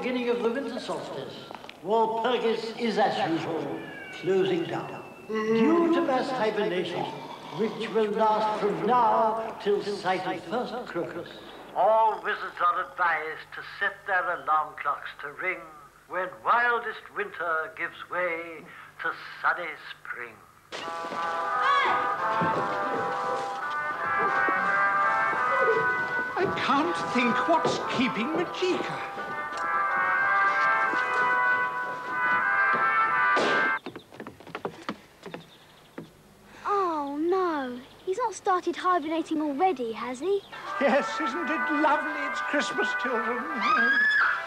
the beginning of the winter solstice. Walpurgis is, as usual, closing down. Due to mass hibernation, which will last from now till sight of first crocus. All wizards are advised to set their alarm clocks to ring when wildest winter gives way to sunny spring. I can't think what's keeping Majeika. He's not started hibernating already, has he? Yes, isn't it lovely? It's Christmas, children.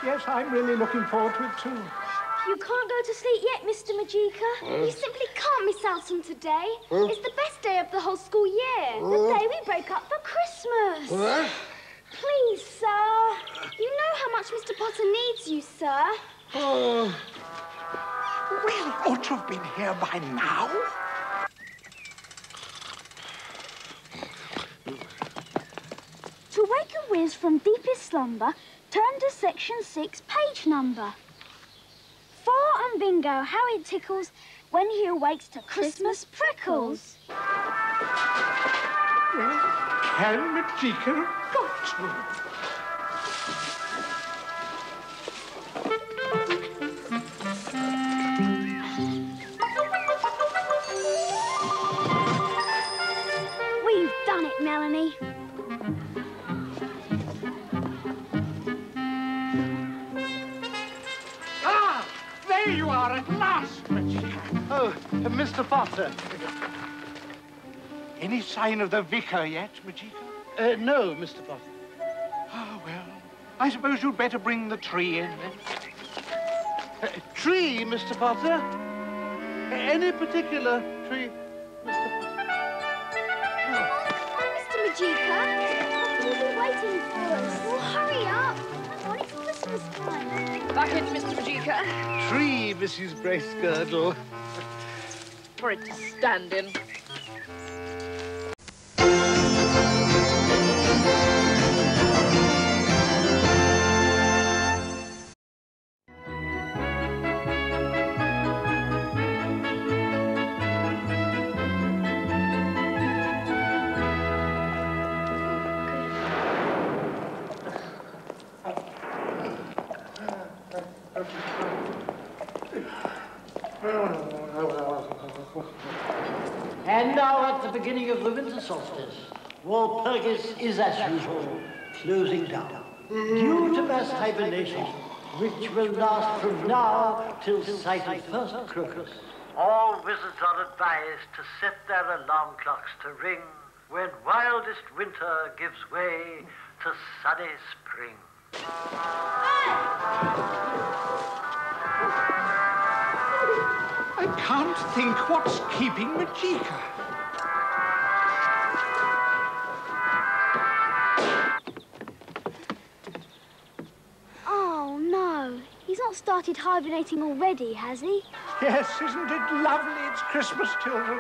Yes, I'm really looking forward to it, too. You can't go to sleep yet, Mr. Majeika. You simply can't miss out on today. It's the best day of the whole school year. The day we break up for Christmas. Please, sir. You know how much Mr. Potter needs you, sir. Oh. Will ought to have been here by now. Wake a whiz from deepest slumber, turn to section six, page number. Four and bingo, how it tickles when he awakes to Christmas prickles. Can Majeika have got Mr. Potter. Any sign of the vicar yet, Majeika? Uh, no, Mr. Potter. Oh, well, I suppose you'd better bring the tree in then. Uh, tree, Mr. Potter? Uh, Any particular tree, Mr. Potter? Mr. Majeika, you've been waiting for us. Well, hurry up. Come on, it's Christmas time. Back in, Mr. Majeika. Tree, Mrs. Bracegirdle. For it to stand in. And now at the beginning of the winter solstice, Walpurgis is, as usual, closing down. Due to mass hibernation, which will last from now till sight of first crocus. All wizards are advised to set their alarm clocks to ring when wildest winter gives way to sunny spring. I can't think what's keeping Majeika. Oh, no. He's not started hibernating already, has he? Yes, isn't it lovely? It's Christmas, children.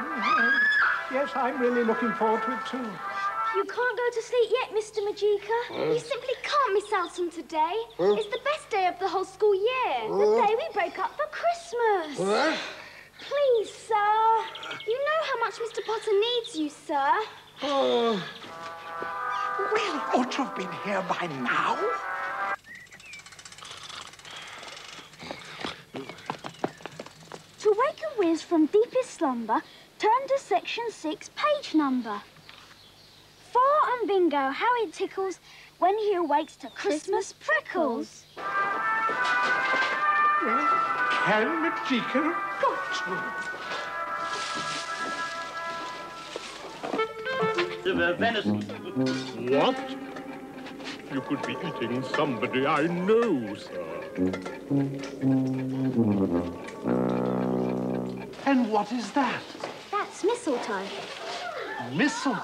Yes, I'm really looking forward to it, too. You can't go to sleep yet, Mr. Majeika. You simply can't miss out on today. It's the best day of the whole school year. The day we break up for Christmas. Please, sir. You know how much Mr. Potter needs you, sir. Oh. Will ought to have been here by now. To wake a whiz from deepest slumber, turn to section six, page number. For and bingo, how it tickles when he awakes to Christmas prickles. Can Majeika have got to? The venison. What? You could be eating somebody I know, sir. And what is that? That's mistletoe. Mistletoe.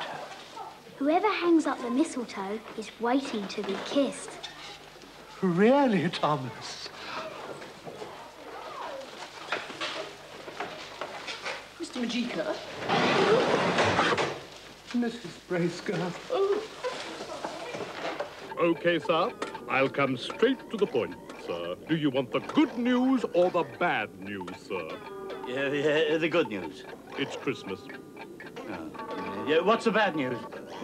Whoever hangs up the mistletoe is waiting to be kissed. Really, Thomas? Majeika? Mrs. Bracegirdle. Oh. Okay, sir. I'll come straight to the point. sir. Do you want the good news or the bad news, sir? Yeah, yeah, the good news. It's Christmas. Uh, yeah, what's the bad news?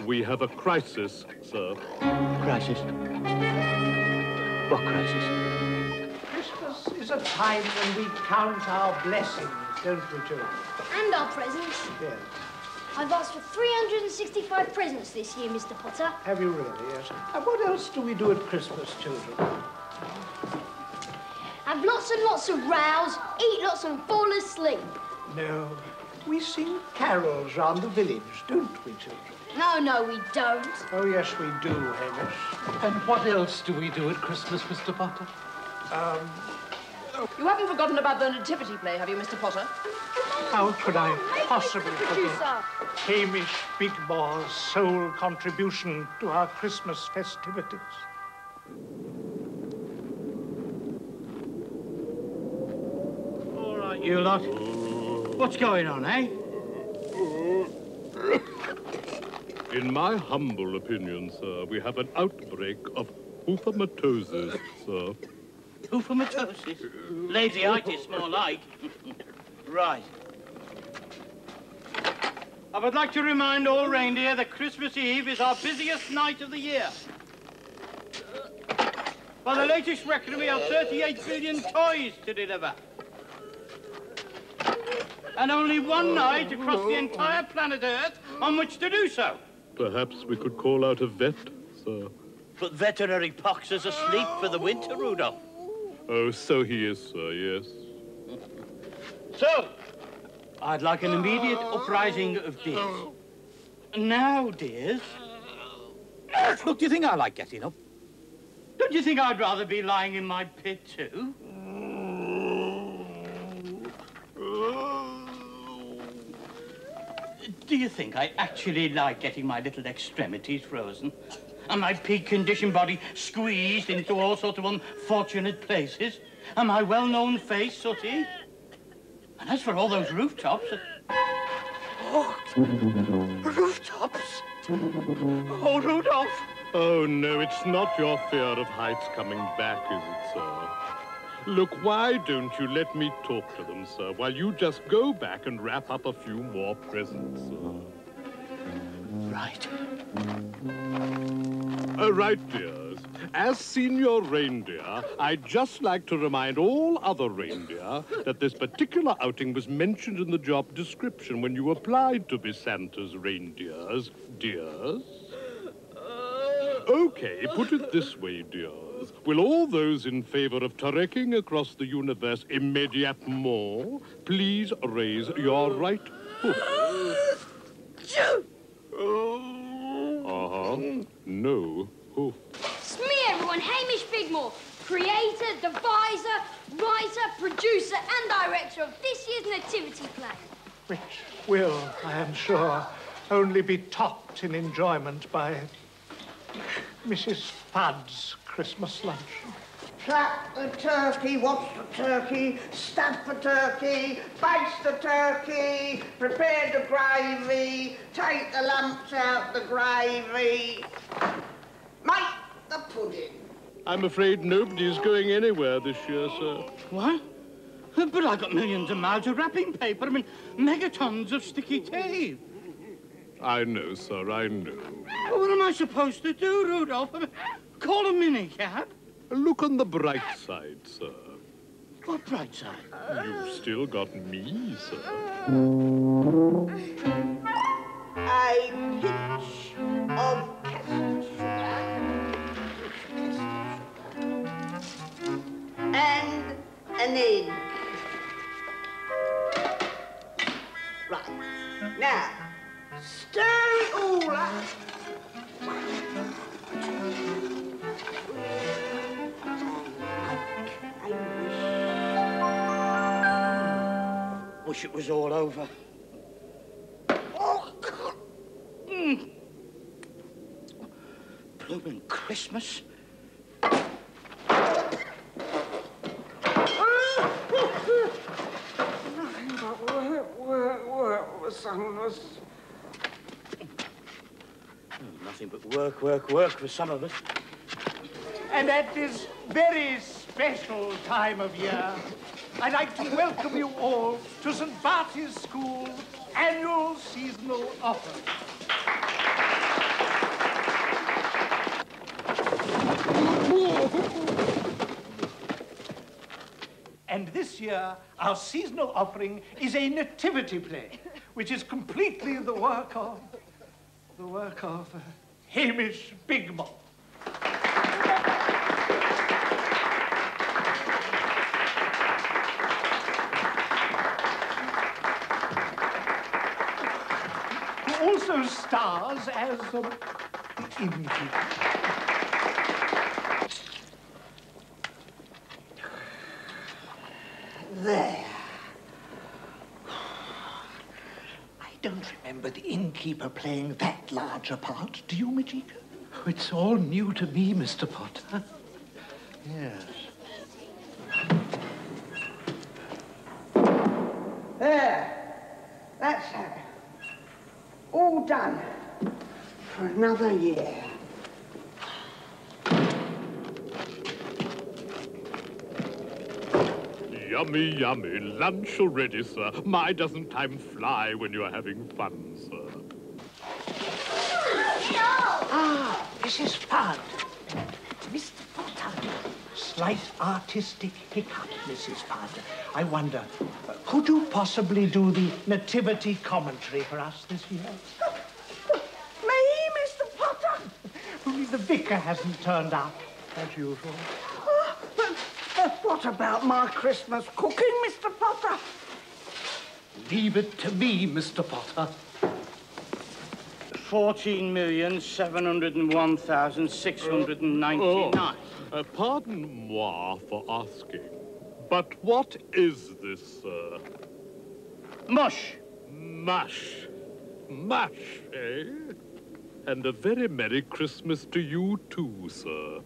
We have a crisis, sir. Crisis. What crisis? Christmas is a time when we count our blessings, don't we, children? And our presents. Yes. I've asked for 365 presents this year, Mr. Potter. Have you really? Yes. And what else do we do at Christmas, children? Have lots and lots of rows, eat lots and fall asleep. No. We sing carols round the village, don't we, children? No, no, we don't. Oh, yes, we do, Hamish. And what else do we do at Christmas, Mr. Potter? Um, You haven't forgotten about the nativity play, have you, Mr. Potter? How could I possibly forget Producer. Hamish Bigmore's sole contribution to our Christmas festivities? All right, you lot. What's going on, eh? In my humble opinion, sir, we have an outbreak of hoofomatosis, sir. Hoofomatosis? Ladyitis, more like. right. I would like to remind all reindeer that Christmas Eve is our busiest night of the year. By the latest reckon, we have 38 billion toys to deliver. And only one night across the entire planet Earth on which to do so. Perhaps we could call out a vet, sir. But veterinary Pox is asleep for the winter, Rudolph. Oh, so he is, sir, yes. So, I'd like an immediate oh. uprising of deers. Now, dears. Look, do you think I like getting up? Don't you think I'd rather be lying in my pit, too? Do you think I actually like getting my little extremities frozen? And my peak-conditioned body squeezed into all sorts of unfortunate places? And my well-known face sooty? And as for all those rooftops... Uh, oh, rooftops! Oh, Rudolph! Oh, no, it's not your fear of heights coming back, is it, sir? Look, why don't you let me talk to them, sir, while you just go back and wrap up a few more presents, sir? Right. Uh, right, dears. As senior reindeer, I'd just like to remind all other reindeer that this particular outing was mentioned in the job description when you applied to be Santa's reindeers, dears. Okay, put it this way, dears. Will all those in favor of trekking across the universe immédiatement please raise your right hoof? Uh-huh. No hoof. It's me, everyone. Hamish Bigmore, creator, deviser, writer, producer, and director of this year's nativity play. Which will, I am sure, only be topped in enjoyment by Mrs. Fudd's Christmas luncheon. Clap the turkey, watch the turkey, stamp the turkey, baste the turkey, prepare the gravy, take the lumps out the gravy, make the pudding. I'm afraid nobody's going anywhere this year, sir. What? But I've got millions of miles of wrapping paper. I mean, megatons of sticky tape. I know, sir, I know. What am I supposed to do, Rudolph? I mean, call a minicab? Look on the bright side, sir. What bright side? You've still got me, sir. A pinch Blooming Christmas. Oh, nothing but work, work, work for some of us. And at this very special time of year, I'd like to welcome you all to St. Barty's School annual seasonal offer. And this year, our seasonal offering is a nativity play, which is completely the work of, the work of uh, Hamish Bigmore. Who also stars as um, the innkeeper. There. I don't remember the innkeeper playing that large a part. Do you, Majeika? It's all new to me, Mr. Potter. Yes. There. That's it. All done. For another year. Yummy, yummy. Lunch already, sir. My, doesn't time fly when you're having fun, sir. Ah, Mrs. Fudd. Mr. Potter. Slight artistic hiccup, Mrs. Fudd. I wonder, uh, could you possibly do the nativity commentary for us this year? Me, Mr. Potter? Only the vicar hasn't turned up, as usual. Oh, but, but what about my Christmas cooking, Mr. Potter? Leave it to me, Mr. Potter. Fourteen million seven hundred and one thousand six hundred and ninety-nine. Uh, pardon moi for asking, but what is this, sir? Mush. Mush. Mush, eh? And a very Merry Christmas to you too, sir.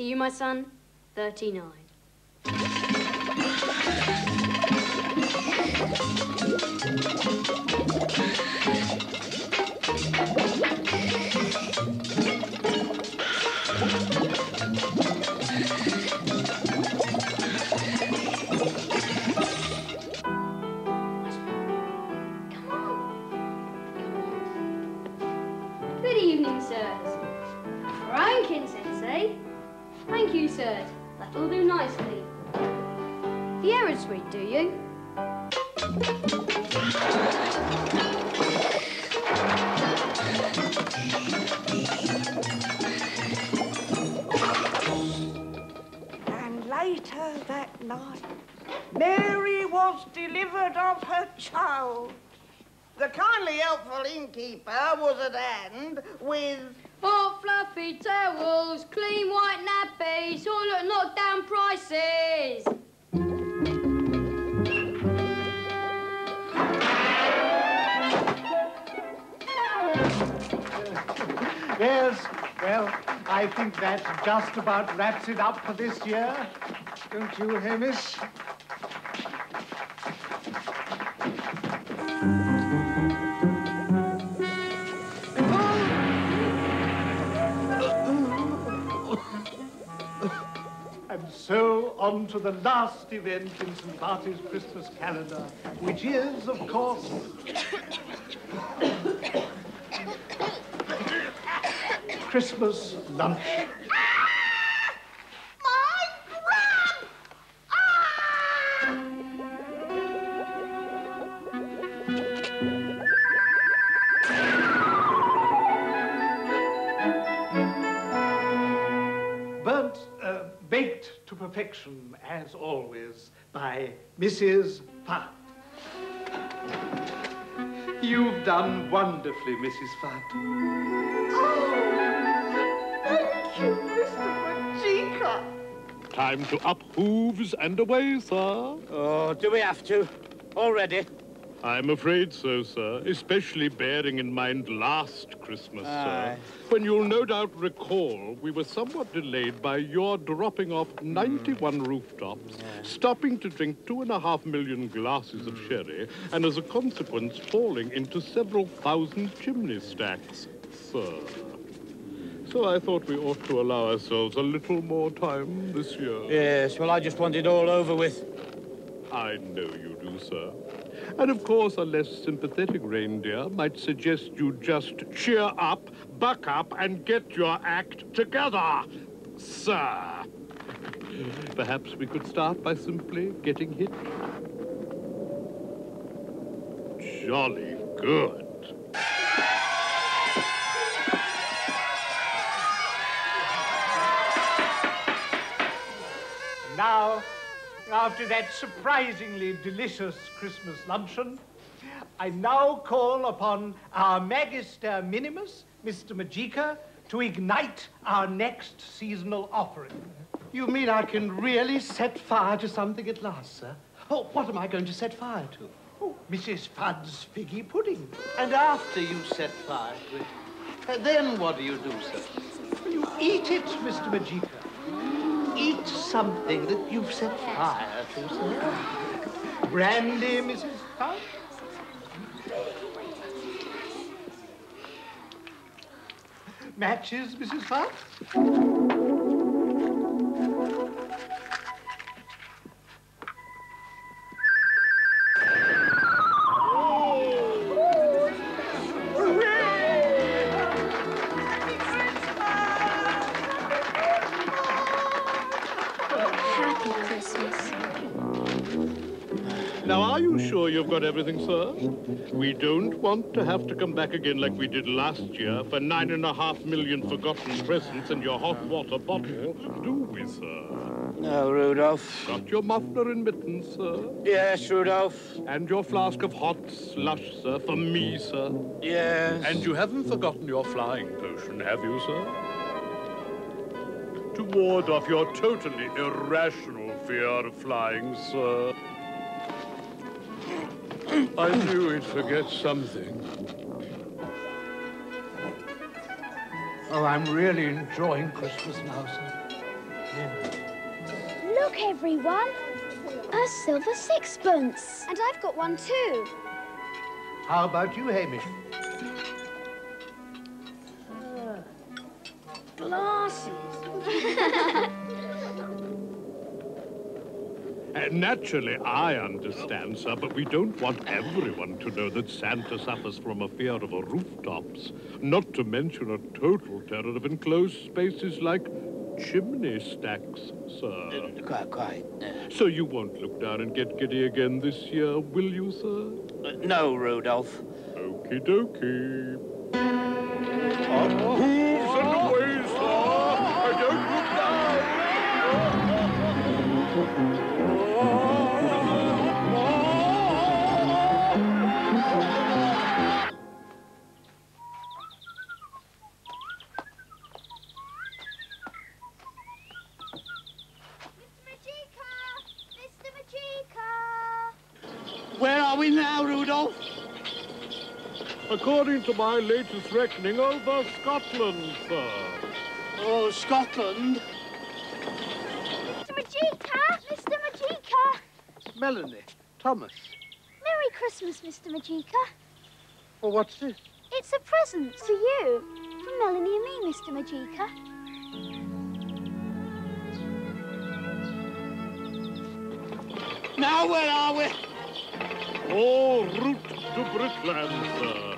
To you, my son, 39. The Herod do you? And later that night, Mary was delivered of her child. The kindly helpful innkeeper was at hand with Hot fluffy towels, clean white nappies, all at knockdown prices. There's Well, I think that just about wraps it up for this year. Don't you, Hamish? And so on to the last event in St. Bart's Christmas calendar, which is, of course, Christmas lunch. Burnt, uh, baked to perfection, as always, by Mrs. Fudd. You've done wonderfully, Mrs. Fudd. Time to up hooves and away, sir. Oh, do we have to? Already? I'm afraid so, sir, especially bearing in mind last Christmas, Aye. sir, when you'll no doubt recall we were somewhat delayed by your dropping off hmm. 91 rooftops, stopping to drink two and a half million glasses of hmm. sherry, and as a consequence falling into several thousand chimney stacks, sir. So I thought we ought to allow ourselves a little more time this year. Yes, well, I just want it all over with. I know you do, sir. And of course, a less sympathetic reindeer might suggest you just cheer up, buck up, and get your act together, sir. Perhaps we could start by simply getting hitched. Jolly good. Now, after that surprisingly delicious Christmas luncheon, I now call upon our Magister Minimus, Mr. Majeika, to ignite our next seasonal offering. You mean I can really set fire to something at last, sir? Oh, what am I going to set fire to? Oh, Mrs. Fudd's figgy pudding. And after you set fire to it, then what do you do, sir? You eat it, Mr. Majeika. Eat something that you've set fire to, sir. Brandy, Mrs. Fudd? Matches, Mrs. Fudd? Everything, sir? We don't want to have to come back again like we did last year for nine and a half million forgotten presents and your hot water bottle, do we, sir? No, Rudolph. Got your muffler and mittens, sir? Yes, Rudolph. And your flask of hot slush, sir, for me, sir? Yes. And you haven't forgotten your flying potion, have you, sir? To ward off your totally irrational fear of flying, sir. I knew he'd forget something. Oh, I'm really enjoying Christmas now, sir. Look, everyone. A silver sixpence. And I've got one too. How about you, Hamish? Oh, glasses. Uh, naturally, I understand, sir, but we don't want everyone to know that Santa suffers from a fear of the rooftops, not to mention a total terror of enclosed spaces like chimney stacks, sir. Quite, quite. So you won't look down and get giddy again this year, will you, sir? Uh, no, Rudolph. Okie dokie. On According to my latest reckoning, over Scotland, sir. Oh, Scotland. Mr. Majeika! Mr. Majeika! Melanie, Thomas. Merry Christmas, Mr. Majeika. Well, what's this? It's a present to you from Melanie and me, Mr. Majeika. Now, where are we? En route to Britland, sir.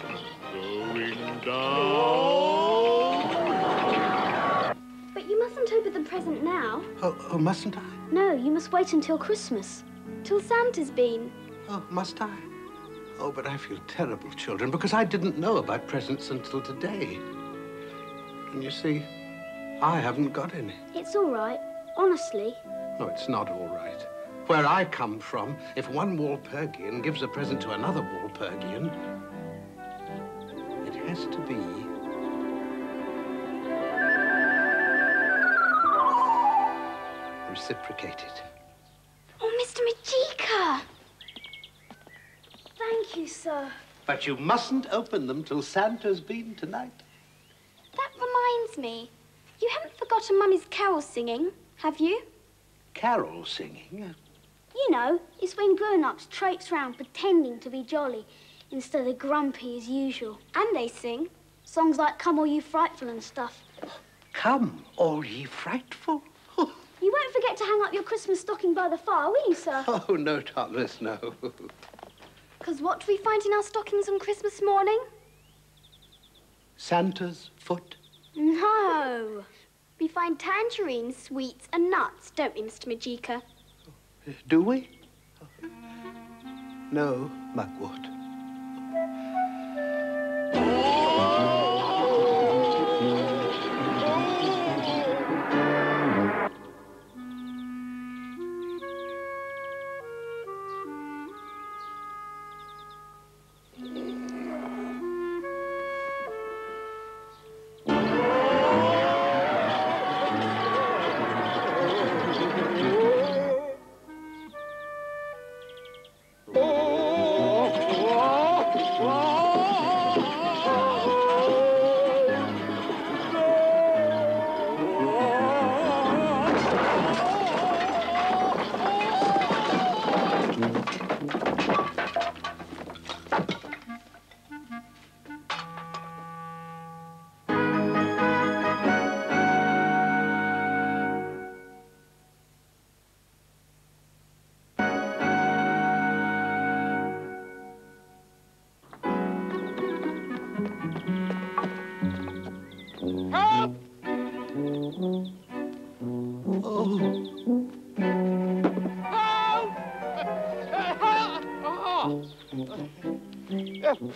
Going down. But you mustn't open the present now. Oh, oh, mustn't I? No, you must wait until Christmas. Till Santa's been. Oh, must I? Oh, but I feel terrible, children, because I didn't know about presents until today. And you see, I haven't got any. It's all right. Honestly. No, it's not all right. Where I come from, if one Walpurgian gives a present to another Walpurgian, it has to be reciprocated. Oh, Mr. Majeika! Thank you, sir. But you mustn't open them till Santa's been tonight. That reminds me. You haven't forgotten Mummy's carol singing, have you? Carol singing? You know, it's when grown-ups traipse round pretending to be jolly instead of grumpy as usual. And they sing songs like Come All You Frightful and stuff. Come, all ye frightful. You won't forget to hang up your Christmas stocking by the fire, will you, sir? Oh, no, Thomas, no. Because what do we find in our stockings on Christmas morning? Santa's foot. No. We find tangerines, sweets and nuts, don't we, Mr. Majeika? Do we? No, Mugwort.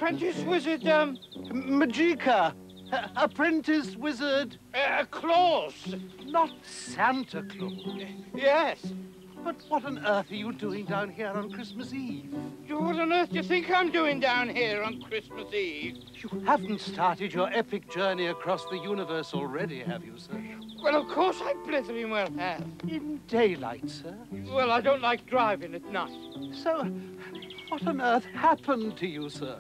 Apprentice wizard, um, Majeika, a- apprentice wizard. uh, Claus. Not Santa Claus. Yes. But what on earth are you doing down here on Christmas Eve? What on earth do you think I'm doing down here on Christmas Eve? You haven't started your epic journey across the universe already, have you, sir? Well, of course I blithering well have. In daylight, sir. Well, I don't like driving at night. So, what on earth happened to you, sir?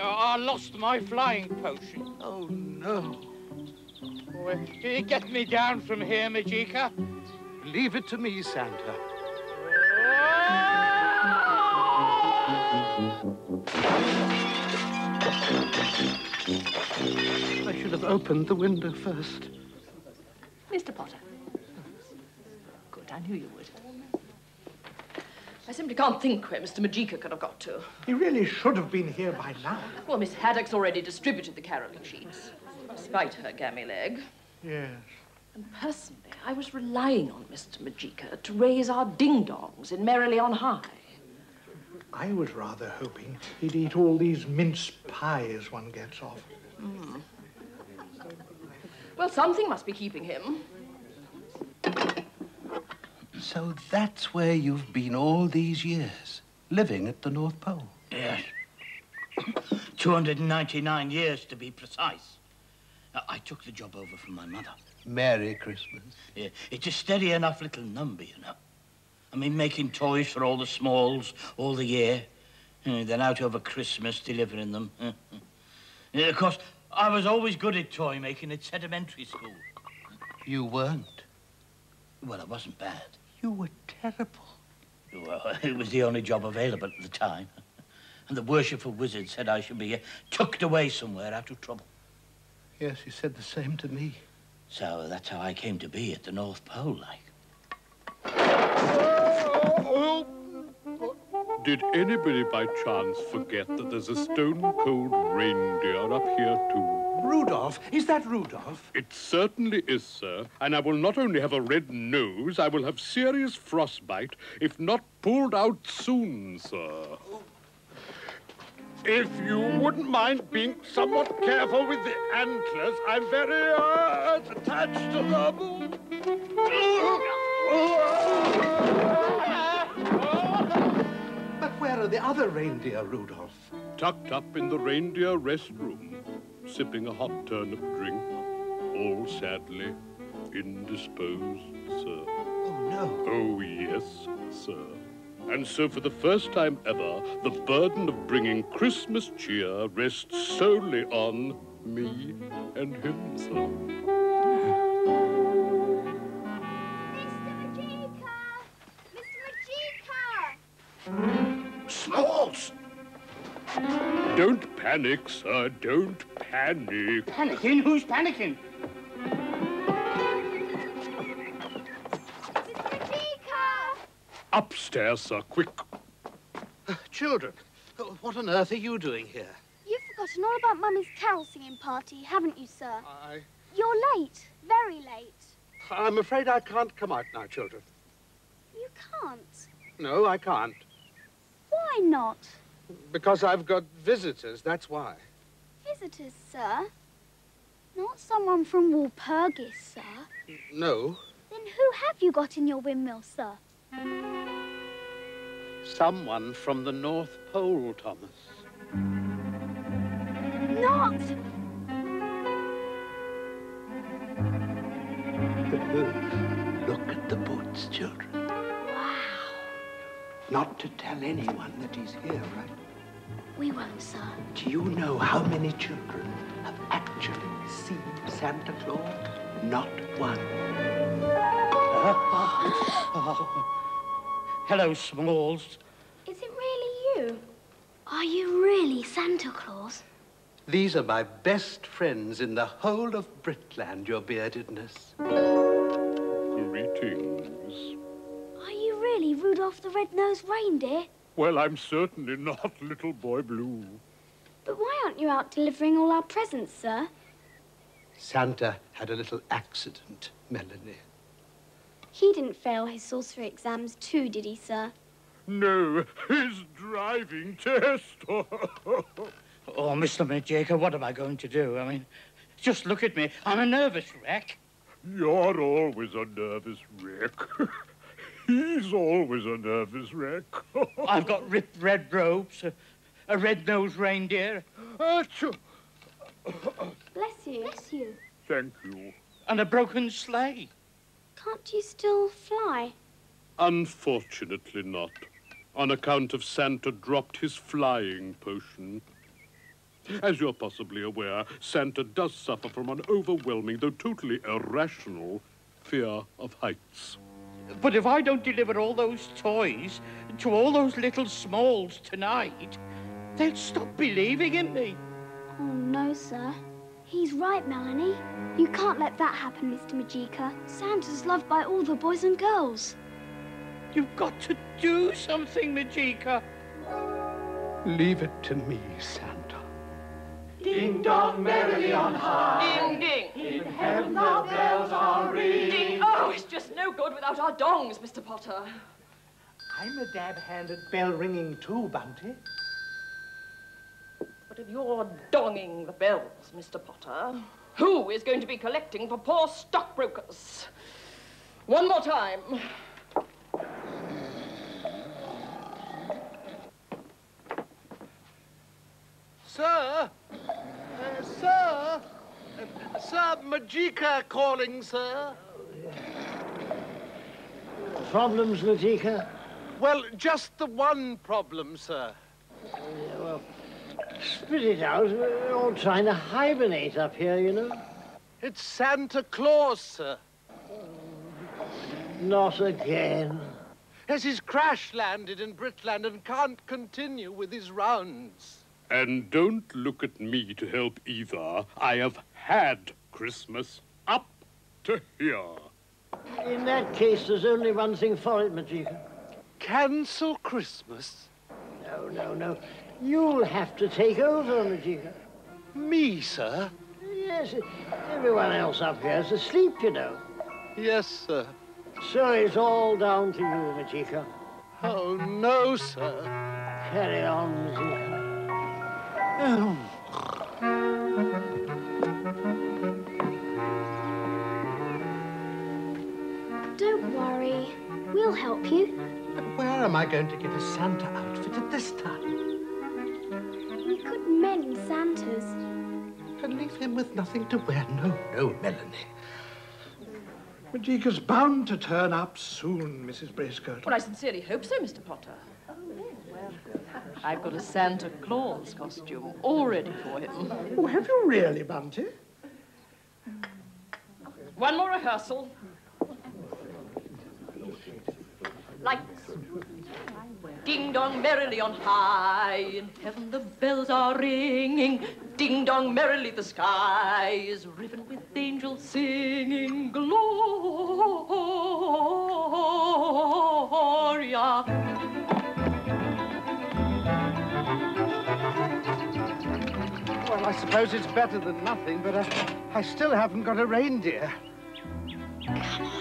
I lost my flying potion. Oh, no. Can you get me down from here, Majeika? Leave it to me, Santa. I should have opened the window first. Mr. Potter. Good, I knew you would. I simply can't think where Mr. Majeika could have got to. He really should have been here by now. Well, Miss Haddock's already distributed the caroling sheets, despite her gammy leg. Yes. And personally, I was relying on Mr. Majeika to raise our ding-dongs in Merrily on High. I was rather hoping he'd eat all these mince pies one gets off. Hmm. Well, something must be keeping him. So that's where you've been all these years, living at the North Pole. Yes. 299 years to be precise. Uh, I took the job over from my mother. Merry Christmas. Yeah, it's a steady enough little number, you know. I mean, making toys for all the smalls all the year. Uh, then out over Christmas, delivering them. Yeah, of course, I was always good at toy making at sedimentary school. You weren't. Well, it wasn't bad. You were terrible. Well, it was the only job available at the time. And the worshipful wizard said I should be uh, tucked away somewhere out of trouble. Yes, he said the same to me. So that's how I came to be at the North Pole, like. Did anybody by chance forget that there's a stone-cold reindeer up here, too? Rudolph? Is that Rudolph? It certainly is, sir. And I will not only have a red nose, I will have serious frostbite if not pulled out soon, sir. If you wouldn't mind being somewhat careful with the antlers, I'm very uh, attached to them. But where are the other reindeer, Rudolph? Tucked up in the reindeer restroom, sipping a hot turnip drink, all sadly indisposed, sir. Oh, no. Oh, yes, sir. And so, for the first time ever, the burden of bringing Christmas cheer rests solely on me and him, sir. Mr. Majeika! Mr. Majeika! Smalls! Don't panic, sir. Don't panic. Panicking? Who's panicking? Majeika! Upstairs, sir, quick. Children, what on earth are you doing here? You've forgotten all about Mummy's carol singing party, haven't you, sir? I... You're late. Very late. I'm afraid I can't come out now, children. You can't. No, I can't. Why not? Because I've got visitors, that's why. Visitors, sir. Not someone from Walpurgis, sir. No, Then who have you got in your windmill, sir? someone from the North Pole, Thomas. Not! Look at the boots, children. Wow. Not to tell anyone that he's here, right? We won't, sir. Do you know how many children have actually seen Santa Claus? Not one. Oh. Hello, Smalls. Is it really you? Are you really Santa Claus? These are my best friends in the whole of Britland, your beardedness. Greetings. Are Rudolph the Red-Nosed Reindeer? Well, I'm certainly not Little Boy Blue. But why aren't you out delivering all our presents, sir? Santa had a little accident, Melanie. He didn't fail his sorcery exams too, did he, sir? No, his driving test. Oh, Mr. Majeika, what am I going to do? I mean, just look at me. I'm a nervous wreck. You're always a nervous wreck. He's always a nervous wreck. I've got ripped red robes, a, a red-nosed reindeer, Achoo. Bless you. Bless you. Thank you. and a broken sleigh. Can't you still fly? Unfortunately not. On account of Santa dropped his flying potion. As you're possibly aware, Santa does suffer from an overwhelming, though totally irrational, fear of heights. But if I don't deliver all those toys to all those little Smalls tonight, they'll stop believing in me. Oh, no, sir. He's right, Melanie. You can't let that happen, Mr. Majeika. Santa's loved by all the boys and girls. You've got to do something, Majeika. Leave it to me, Santa. Ding dong merrily on high. Ding, ding. In heaven the bells are ringing. No good without our dongs, Mr. Potter. I'm a dab hand at bell ringing too, Bunty. But if you're donging the bells, Mr. Potter, who is going to be collecting for poor stockbrokers? One more time. Sir? Uh, sir? Uh, sir, Majeika calling, sir. Problems, Majeika? Well, just the one problem, sir. Yeah, well, spit it out. We're all trying to hibernate up here, you know. It's Santa Claus, sir. Mm, not again. As he's crash landed in Britland and can't continue with his rounds. And don't look at me to help either. I have had Christmas up to here. In that case, there's only one thing for it, Majeika. Cancel Christmas? No, no, no. You'll have to take over, Majeika. Me, sir? Yes, everyone else up here's asleep, you know. Yes, sir. So it's all down to you, Majeika. Oh, no, sir. Carry on, Majeika. Oh. Don't worry. We'll help you. But where am I going to get a Santa outfit at this time? We could mend Santas. And leave him with nothing to wear? No, no, Melanie. Majeika's bound to turn up soon, Mrs. Bracegirdle. Well, I sincerely hope so, Mr. Potter. Oh, I've got a Santa Claus costume all ready for him. Oh, have you really, Bunty? One more rehearsal. Lights. Ding dong merrily on high, in heaven the bells are ringing. Ding dong merrily the sky is riven with angels singing. Gloria. Well, I suppose it's better than nothing, but uh, I still haven't got a reindeer. I've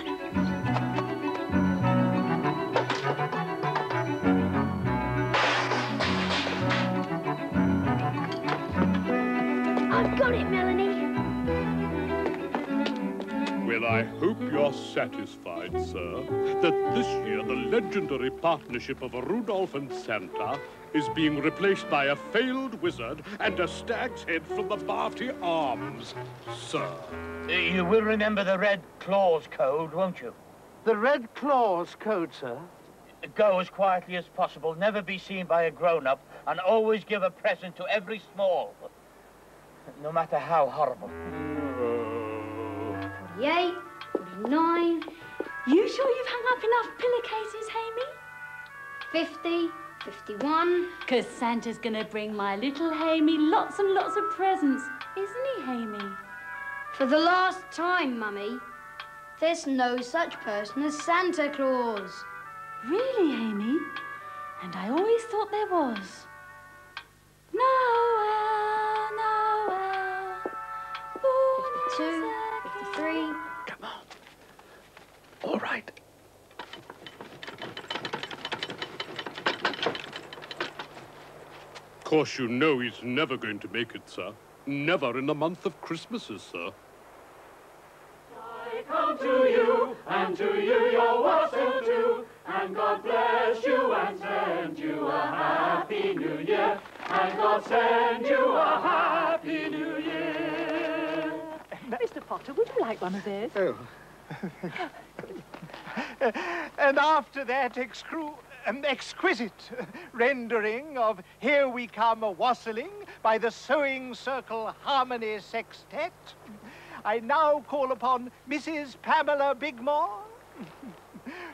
I hope you're satisfied, sir, that this year the legendary partnership of Rudolph and Santa is being replaced by a failed wizard and a stag's head from the Barty Arms, sir. You will remember the Red Claws Code, won't you? The Red Claws Code, sir? Go as quietly as possible, never be seen by a grown-up, and always give a present to every small. No matter how horrible. 48, 49, You sure you've hung up enough pillowcases, Hamey? 50, 51. Because Santa's gonna bring my little Hamey lots and lots of presents, isn't he, Hamey? For the last time, Mummy, there's no such person as Santa Claus. Really, Hamey? And I always thought there was. Noel, Noel. Born 52, 53. All right. Of course, you know he's never going to make it, sir. Never in the month of Christmases, sir. I come to you, and to you your wassail too. And God bless you and send you a happy new year. And God send you a happy new year. Mr. Potter, would you like one of those? Oh. and after that excru- um, exquisite rendering of Here We Come a Wassailing by the Sewing Circle Harmony Sextet, I now call upon Mrs. Pamela Bigmore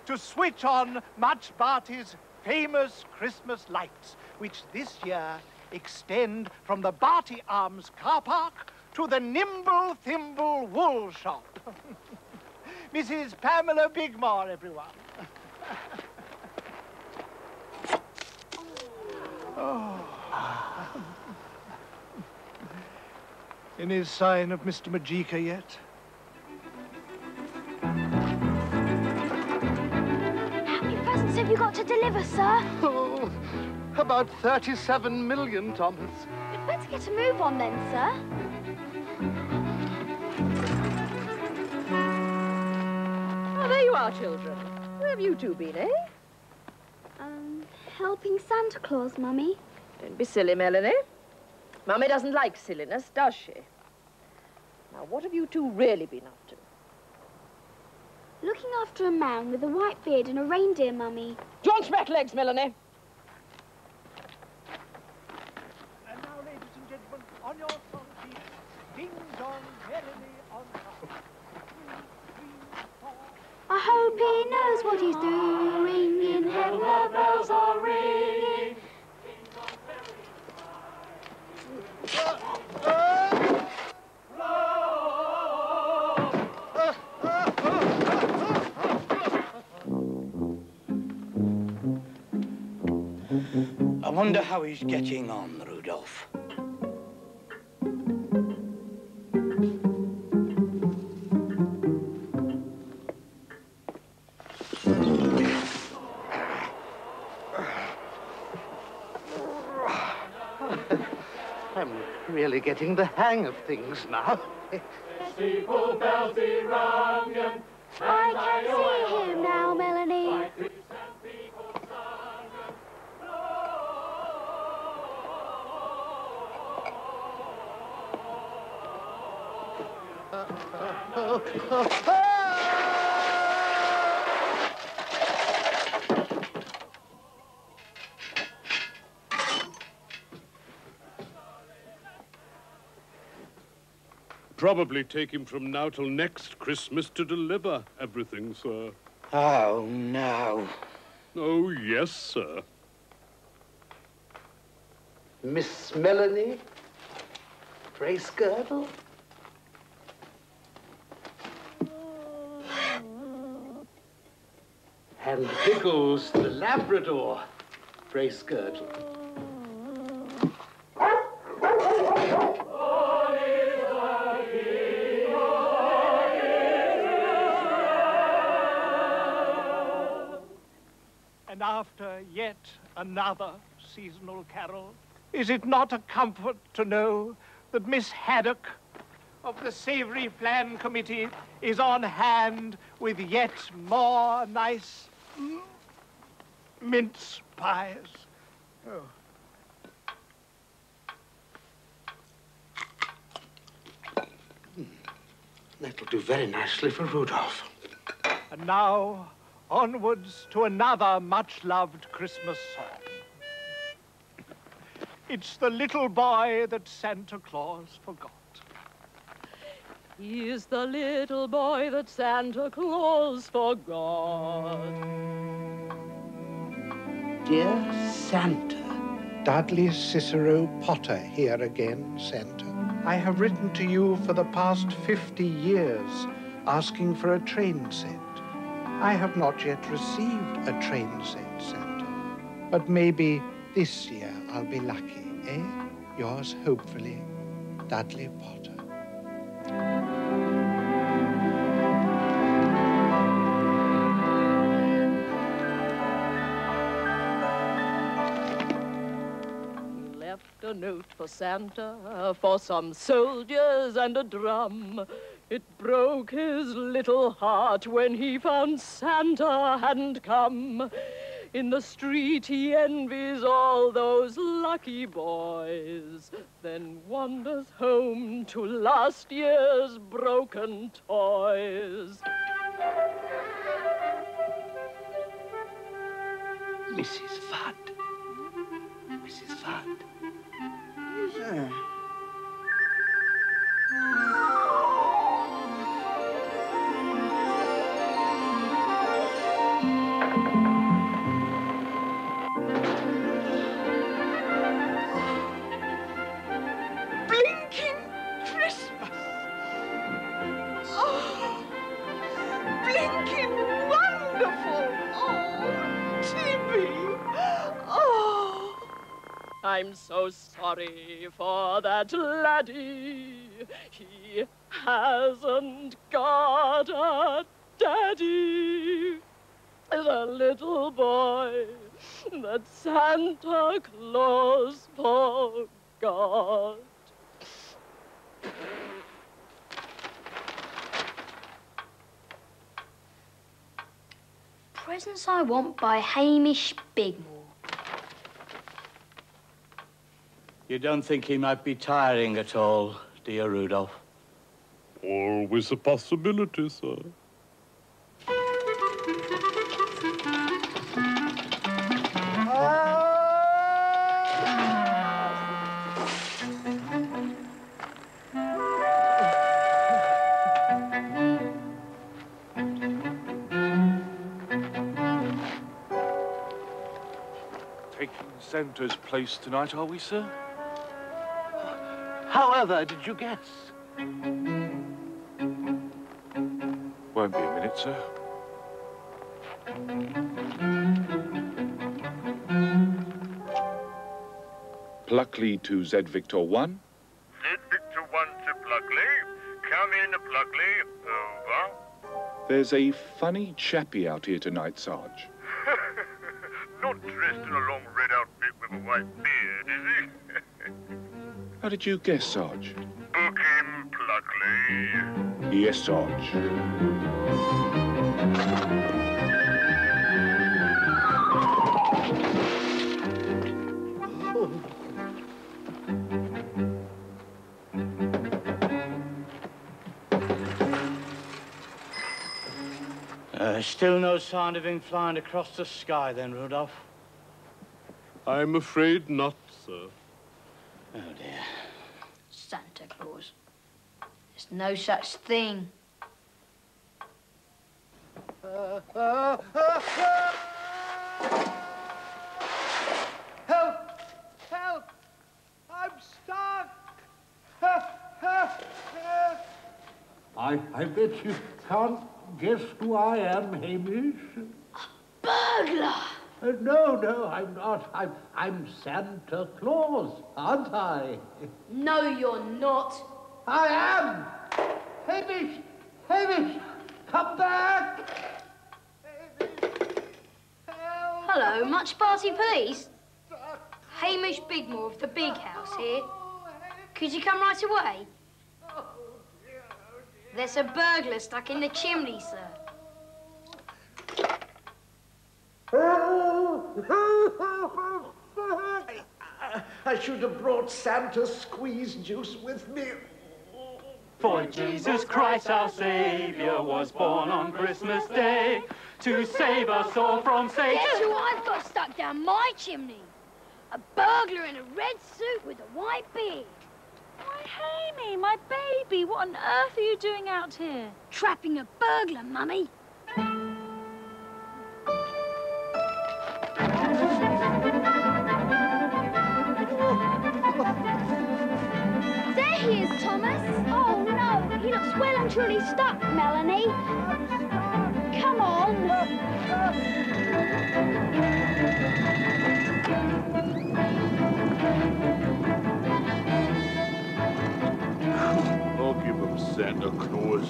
to switch on Much Barty's famous Christmas lights, which this year extend from the Barty Arms car park to the Nimble Thimble Wool Shop. Mrs. Pamela Bigmore, everyone. oh. Any sign of Mr. Majeika yet? How many presents have you got to deliver, sir? Oh, about 37 million, Thomas. You'd better get a move on then, sir. There you are, children. Where have you two been, eh? Um, helping Santa Claus, Mummy. Don't be silly, Melanie. Mummy doesn't like silliness, does she? Now, what have you two really been up to? Looking after a man with a white beard and a reindeer, Mummy. Do you want back legs, Melanie? How he's getting on, Rudolph. I'm really getting the hang of things now. Probably take him from now till next Christmas to deliver everything, sir. Oh, no. Oh, yes, sir. Miss Melanie? Grace Girdle? And Pickles the Labrador, Grace Girdle. Another seasonal carol, is it not a comfort to know that Miss Haddock of the Savory Flan Committee is on hand with yet more nice mm, mince pies? Oh. That'll do very nicely for Rudolph. And now, onwards to another much-loved Christmas song. It's the little boy that Santa Claus forgot. He's the little boy that Santa Claus forgot. Dear Santa. Dudley Cicero Potter here again, Santa. I have written to you for the past 50 years asking for a train set. I have not yet received a train set, Santa. But maybe this year I'll be lucky, eh? Yours, hopefully, Dudley Potter. Left a note for Santa, for some soldiers and a drum. It broke his little heart when he found Santa hadn't come. In the street he envies all those lucky boys, then wanders home to last year's broken toys. Mrs. Fudd. Mrs. Fudd. Sir. I'm so sorry for that laddie. He hasn't got a daddy. The little boy that Santa Claus forgot. Presents I Want by Hamish Bigmore. You don't think he might be tiring at all, dear Rudolph? Always a possibility, sir. Taking Santa's place tonight, are we, sir? However, did you guess? Won't be a minute, sir. Pluckley to Z Victor 1. Z Victor 1 to Pluckley. Come in, Pluckley. Over. There's a funny chappie out here tonight, Sarge. Not dressed in a long red outfit with a white beard, is he? How did you guess, Sarge? Book him, Pluckley. Yes, Sarge. Uh, still no sign of him flying across the sky then, Rudolph? I'm afraid not, sir. Oh, dear. Santa Claus. There's no such thing. Help! Help! I'm stuck! I, I bet you can't guess who I am, Hamish. A burglar! Uh, no, no, I'm not. I'm, I'm Santa Claus, aren't I? No, you're not. I am! Hamish! Hamish! Come back! Hello, Much Barty police? Hamish Bigmore of the Big House here. Could you come right away? There's a burglar stuck in the chimney, sir. I should have brought Santa's squeeze juice with me. For Jesus Christ our Savior was born on Christmas Day to save us all from Satan. Guess who I've got stuck down my chimney? A burglar in a red suit with a white beard. Why, Hamey, my baby, what on earth are you doing out here? Trapping a burglar, Mummy. Truly stuck, Melanie. Come on. I'll give him Santa Claus.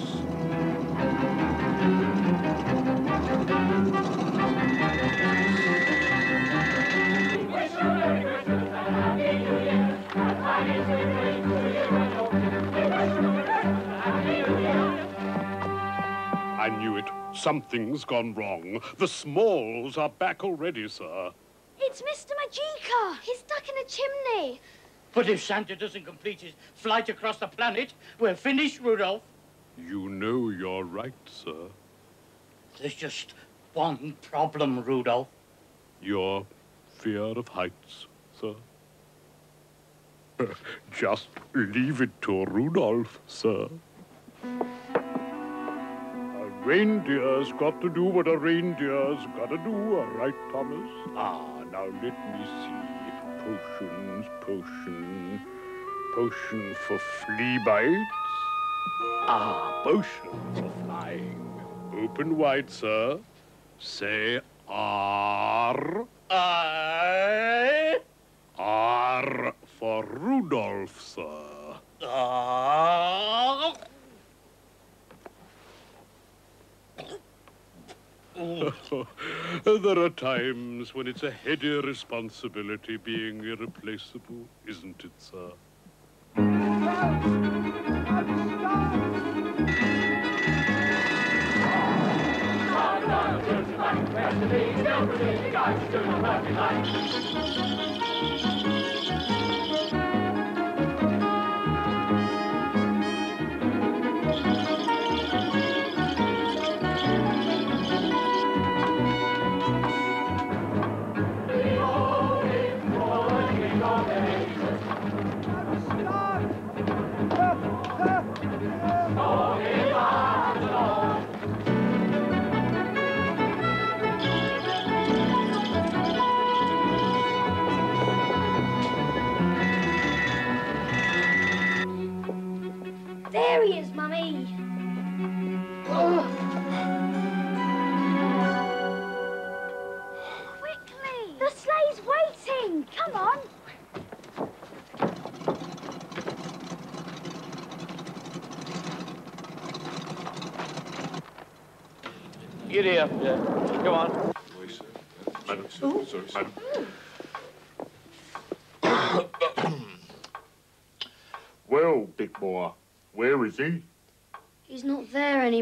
Something's gone wrong. The Smalls are back already, sir. It's Mr. Majeika. He's stuck in a chimney. But if Santa doesn't complete his flight across the planet, we're finished, Rudolph. You know you're right, sir. There's just one problem, Rudolph. Your fear of heights, sir. Just leave it to Rudolph, sir. Reindeer's got to do what a reindeer's got to do, all right, Thomas? Ah, now let me see. Potions, potion, potion for flea bites. Ah, potion for flying. Open wide, sir. Say R. I. R for Rudolph, sir. Oh. There are times when it's a heady responsibility being irreplaceable, isn't it, sir?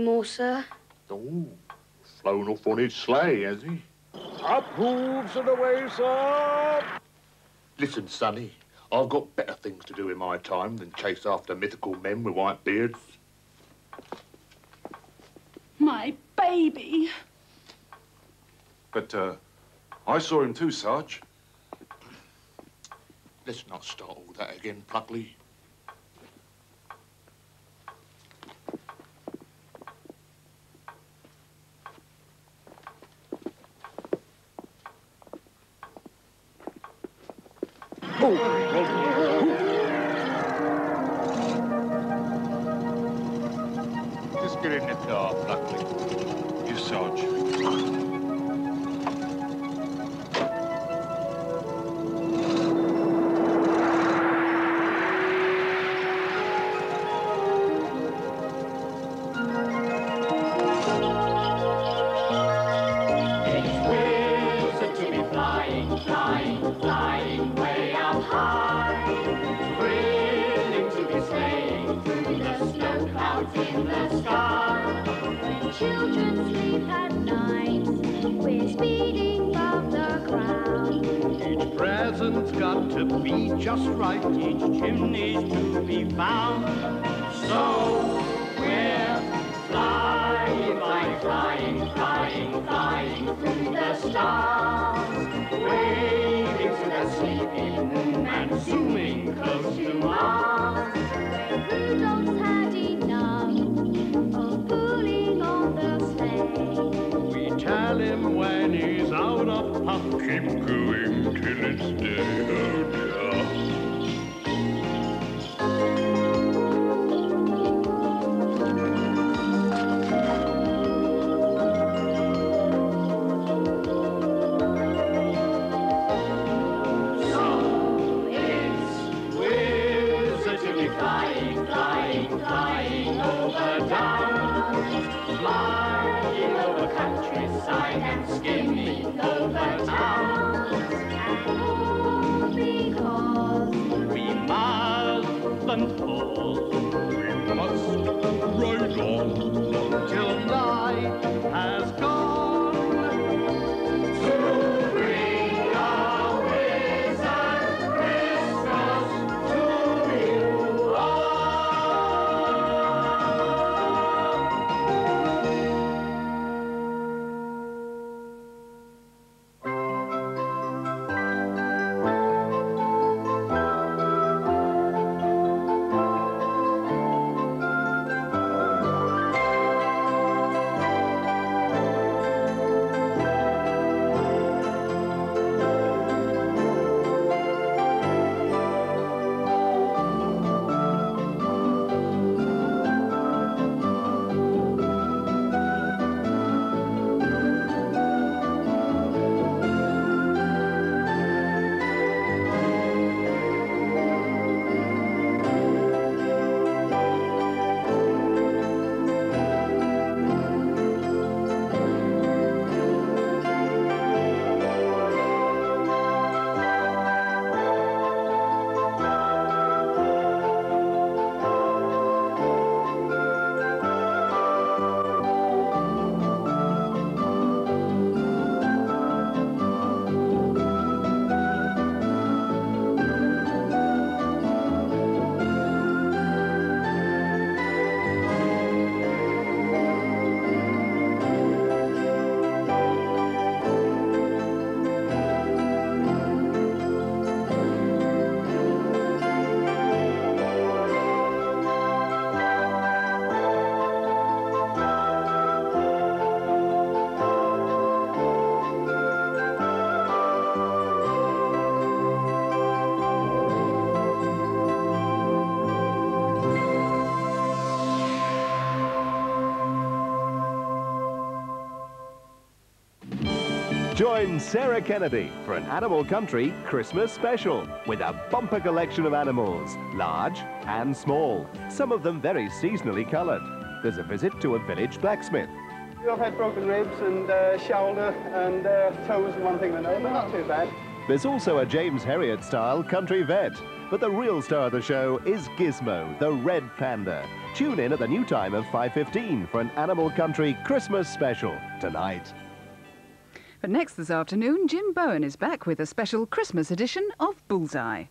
more, sir? Oh, flown off on his sleigh, has he? Up hooves and away, sir! Listen, Sonny, I've got better things to do in my time than chase after mythical men with white beards. My baby. But, uh, I saw him too, Sarge. Let's not start all that again, Pluckley. Join Sarah Kennedy for an Animal Country Christmas special with a bumper collection of animals, large and small, some of them very seasonally coloured. There's a visit to a village blacksmith. I've had broken ribs and uh, shoulder and uh, toes and one thing or another, but not too bad. There's also a James Herriot-style country vet. But the real star of the show is Gizmo, the red panda. Tune in at the new time of 5.15 for an Animal Country Christmas special tonight. But next this afternoon, Jim Bowen is back with a special Christmas edition of Bullseye.